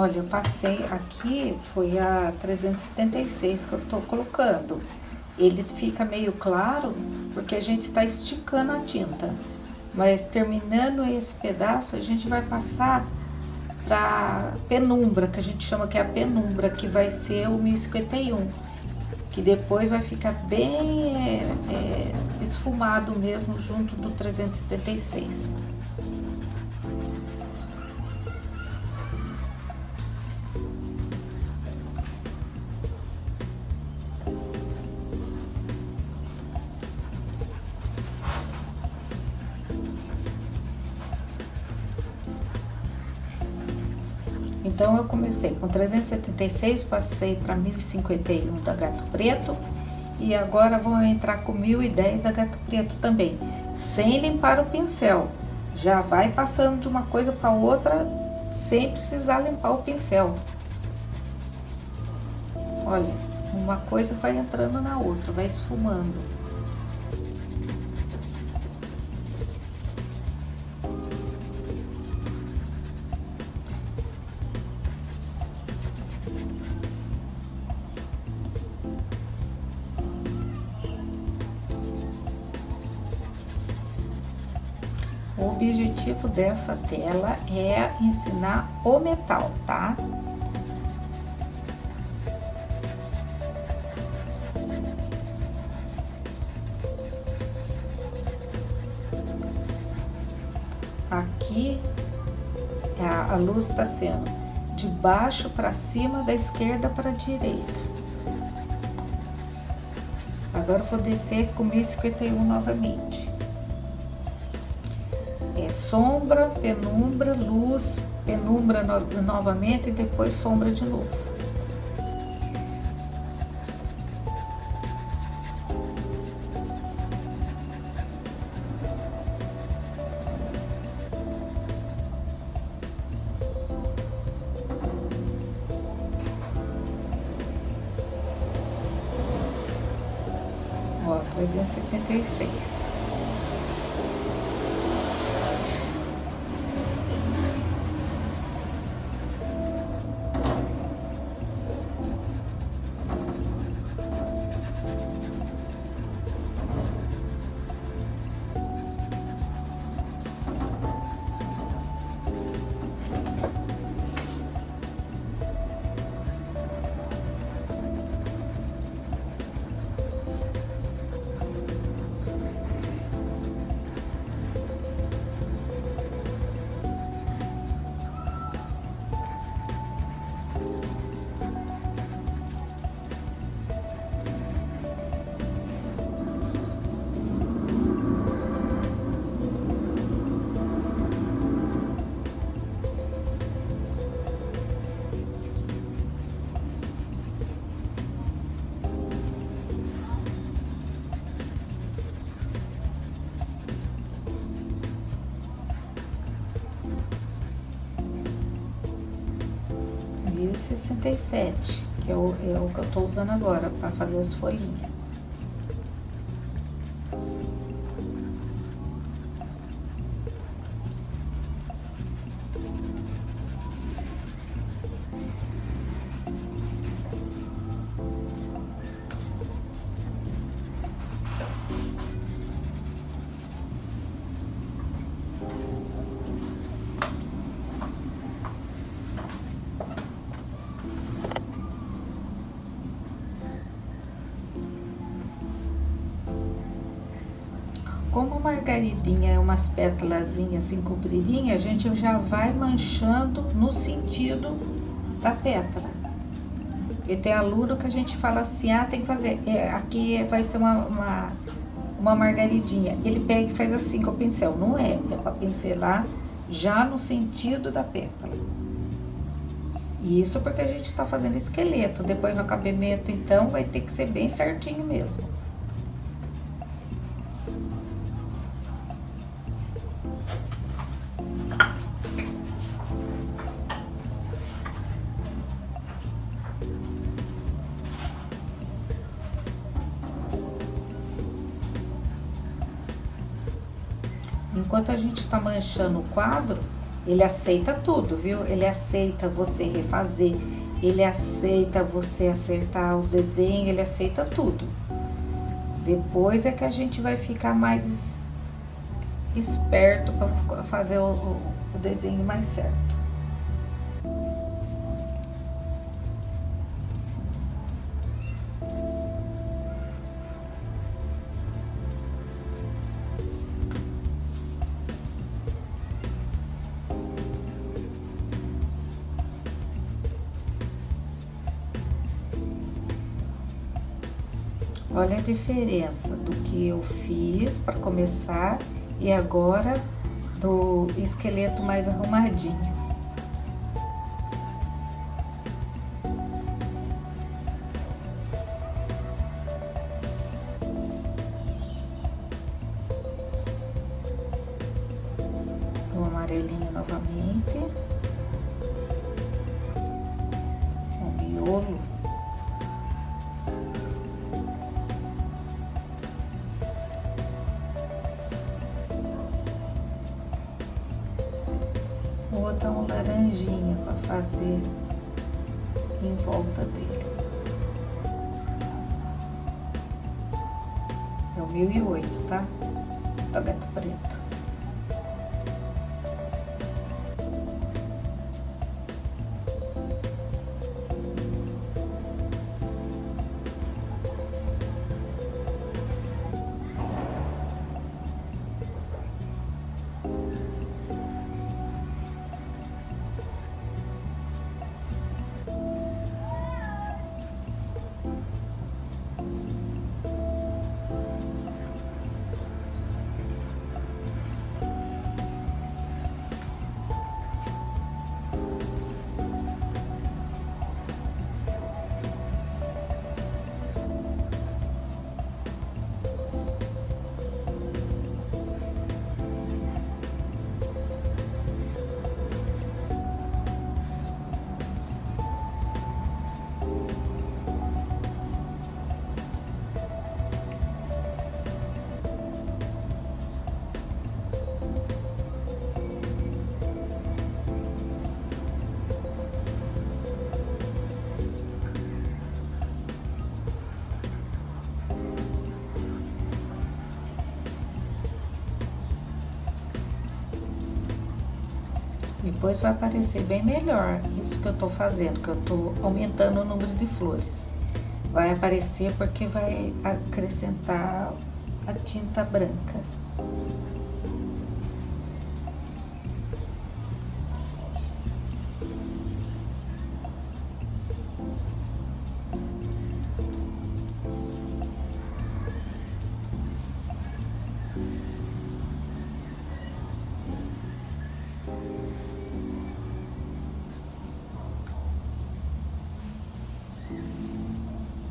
Olha, eu passei aqui, foi a 376 que eu tô colocando. Ele fica meio claro porque a gente tá esticando a tinta. Mas terminando esse pedaço, a gente vai passar para penumbra, que a gente chama que é a penumbra, que vai ser o 1051, que depois vai ficar bem é, é, esfumado mesmo junto do 376. Então eu comecei com 376, passei para 1051 da Gato Preto e agora vou entrar com 1010 da Gato Preto também, sem limpar o pincel. Já vai passando de uma coisa para outra sem precisar limpar o pincel. Olha, uma coisa vai entrando na outra, vai esfumando. O objetivo dessa tela é ensinar o metal, tá? Aqui a, a luz está sendo de baixo para cima, da esquerda para a direita. Agora vou descer com 1051 novamente é sombra, penumbra, luz, penumbra no, novamente e depois sombra de novo. Ó, trezentos e setenta e seis. Mil e sessenta e sete, que é o, é o que eu tô usando agora para fazer as folhinhas. Margaridinha umas pétalazinhas assim compridinha, a gente já vai manchando no sentido da pétala. E tem aluno que a gente fala assim, ah, tem que fazer, é, aqui vai ser uma, uma, uma margaridinha. Ele pega e faz assim com o pincel. Não é, é para pincelar já no sentido da pétala. Isso porque a gente está fazendo esqueleto. Depois no acabamento, então, vai ter que ser bem certinho mesmo. Enquanto a gente está manchando o quadro, Ele aceita tudo, viu? Ele aceita você refazer, ele aceita você acertar os desenhos, ele aceita tudo. Depois é que a gente vai ficar mais esperto para fazer o, o desenho mais certo. Olha a diferença do que eu fiz para começar e agora do esqueleto mais arrumadinho. O amarelinho novamente. Botar um laranjinha para fazer em volta dele. É o mil e oito, tá? Tá gato preto. Depois vai aparecer bem melhor isso que eu tô fazendo, que eu tô aumentando o número de flores. Vai aparecer porque vai acrescentar a tinta branca.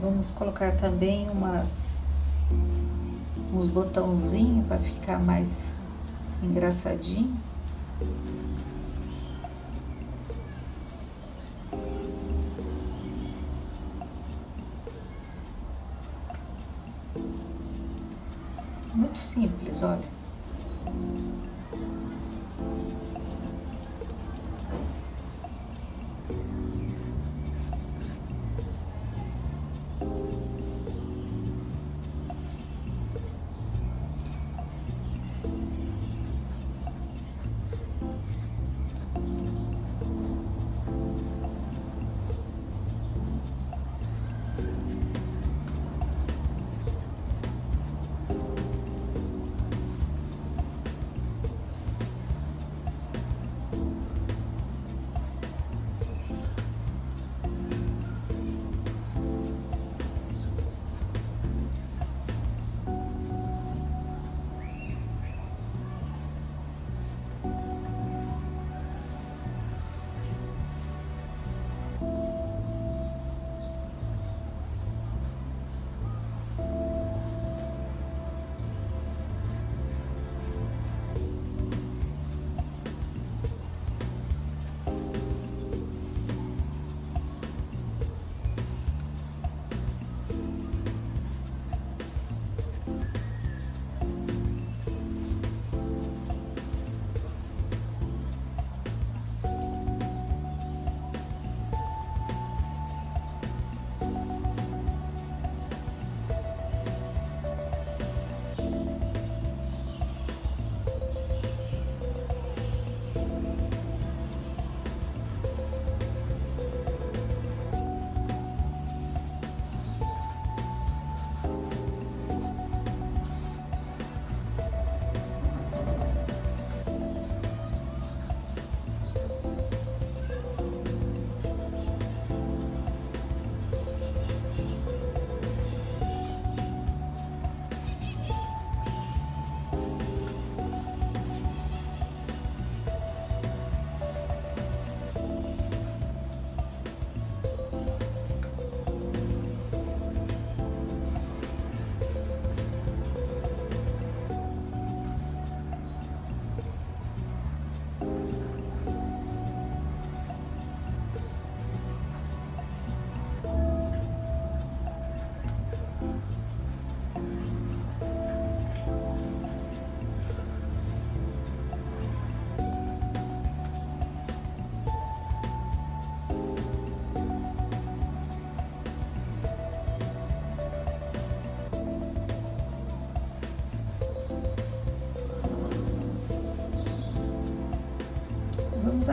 Vamos colocar também umas uns botãozinhos para ficar mais engraçadinho. Muito simples, olha.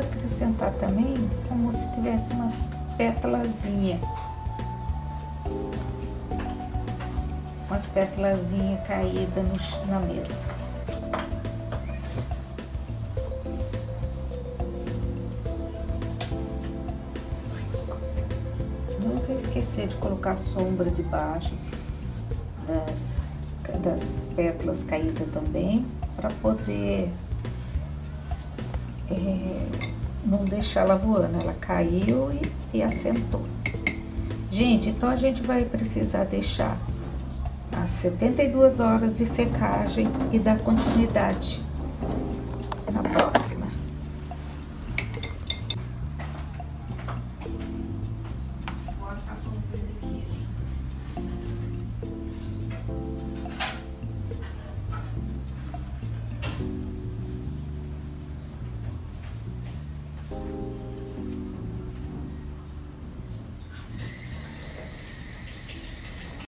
Pode sentar também como se tivesse umas pétalazinhas. Umas pétalazinhas caídas na mesa. Nunca esquecer de colocar sombra debaixo das, das pétalas caídas também, para poder é, não deixar ela voando. Ela caiu e, e assentou. Gente, então a gente vai precisar deixar as 72 horas de secagem e dar continuidade na próxima.